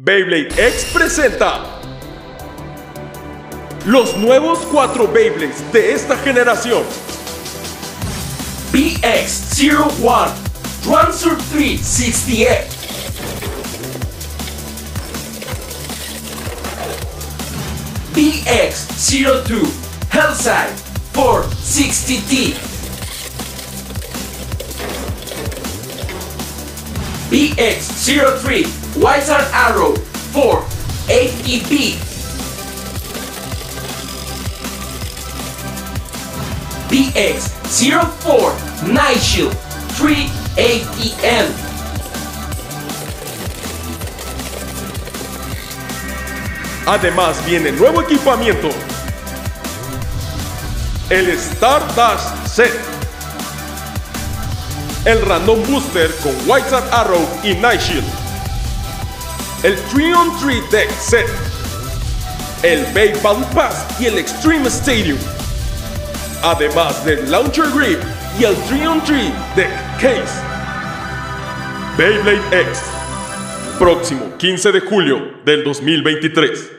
Beyblade X presenta los nuevos 4 Beyblades de esta generación. BX01 Transfer 368 BX02 Hellside 460T BX03 Wizard Arrow 480B BX04 Night Shield 380M Además viene nuevo equipamiento. El Stardust Set. El Random Booster con Wizard Arrow y Night Shield. El 3on3 Deck Set. El Bay Battle Pass y el Extreme Stadium. Además del Launcher Grip y el 3on3 Deck Case. Beyblade X. Próximo 15 de julio del 2023.